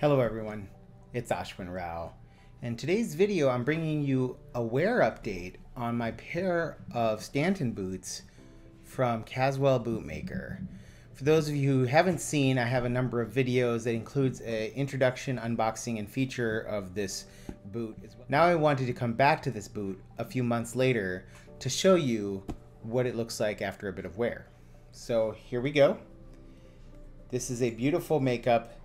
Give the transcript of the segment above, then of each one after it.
Hello everyone, it's Ashwin Rao. In today's video, I'm bringing you a wear update on my pair of Stanton boots from Caswell Bootmaker. For those of you who haven't seen, I have a number of videos that includes an introduction, unboxing, and feature of this boot. Now I wanted to come back to this boot a few months later to show you what it looks like after a bit of wear. So here we go. This is a beautiful makeup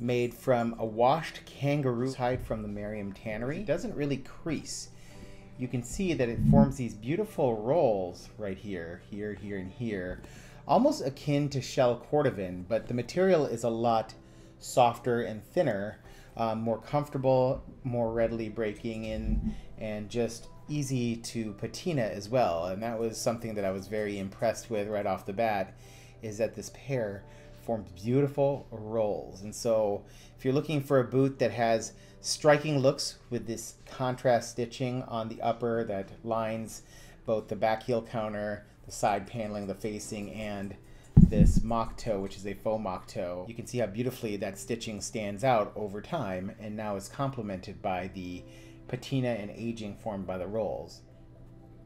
made from a washed kangaroo hide from the Merriam Tannery. It doesn't really crease. You can see that it forms these beautiful rolls right here, here, here, and here, almost akin to shell cordovan, but the material is a lot softer and thinner, um, more comfortable, more readily breaking in, and just easy to patina as well. And that was something that I was very impressed with right off the bat, is that this pair forms beautiful rolls. And so if you're looking for a boot that has striking looks with this contrast stitching on the upper that lines both the back heel counter, the side paneling, the facing, and this mock toe, which is a faux mock toe. You can see how beautifully that stitching stands out over time and now is complemented by the patina and aging formed by the rolls.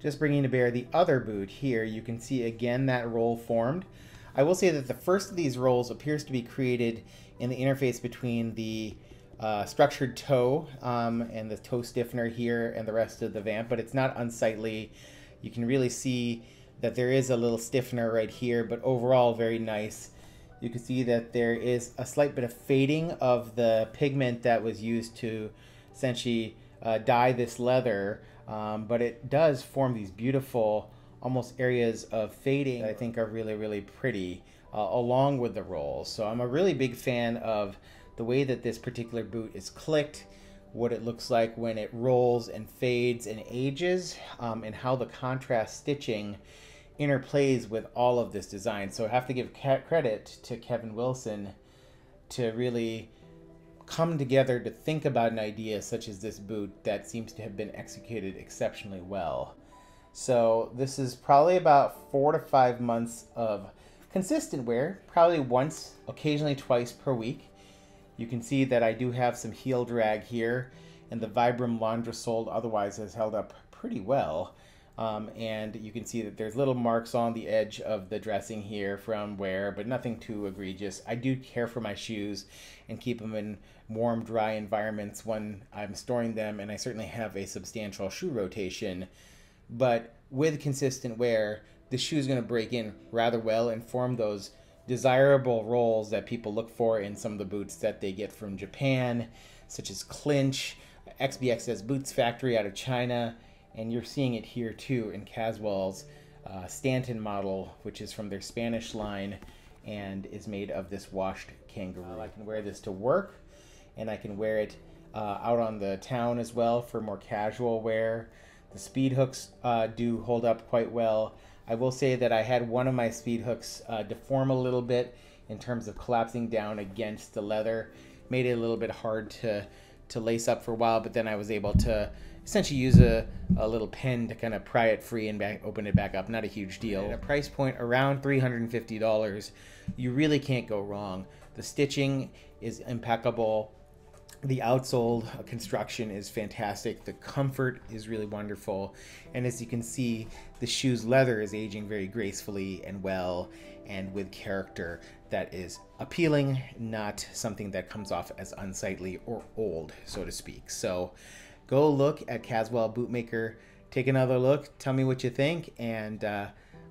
Just bringing to bear the other boot here, you can see again that roll formed. I will say that the first of these rolls appears to be created in the interface between the uh, structured toe um, and the toe stiffener here and the rest of the vamp, but it's not unsightly. You can really see that there is a little stiffener right here, but overall very nice. You can see that there is a slight bit of fading of the pigment that was used to essentially uh, dye this leather, um, but it does form these beautiful almost areas of fading I think are really, really pretty uh, along with the rolls. So I'm a really big fan of the way that this particular boot is clicked, what it looks like when it rolls and fades and ages, um, and how the contrast stitching interplays with all of this design. So I have to give credit to Kevin Wilson to really come together to think about an idea such as this boot that seems to have been executed exceptionally well. So this is probably about four to five months of consistent wear, probably once, occasionally twice per week. You can see that I do have some heel drag here, and the Vibram Londra sole otherwise has held up pretty well. Um, and you can see that there's little marks on the edge of the dressing here from wear, but nothing too egregious. I do care for my shoes and keep them in warm, dry environments when I'm storing them, and I certainly have a substantial shoe rotation but with consistent wear, the shoe is going to break in rather well and form those desirable rolls that people look for in some of the boots that they get from Japan, such as Clinch, XBXS Boots Factory out of China, and you're seeing it here too in Caswell's uh, Stanton model, which is from their Spanish line and is made of this washed kangaroo. I can wear this to work, and I can wear it uh, out on the town as well for more casual wear. The speed hooks uh, do hold up quite well. I will say that I had one of my speed hooks uh, deform a little bit in terms of collapsing down against the leather. Made it a little bit hard to, to lace up for a while, but then I was able to essentially use a, a little pin to kind of pry it free and back, open it back up. Not a huge deal. At a price point around $350, you really can't go wrong. The stitching is impeccable the outsole construction is fantastic. The comfort is really wonderful. And as you can see, the shoe's leather is aging very gracefully and well and with character that is appealing, not something that comes off as unsightly or old, so to speak. So go look at Caswell Bootmaker, take another look, tell me what you think. And uh,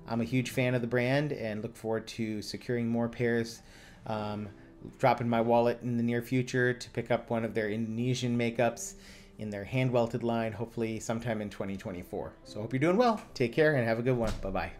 I'm a huge fan of the brand and look forward to securing more pairs. Um, drop in my wallet in the near future to pick up one of their Indonesian makeups in their hand welted line, hopefully sometime in 2024. So hope you're doing well. Take care and have a good one. Bye bye.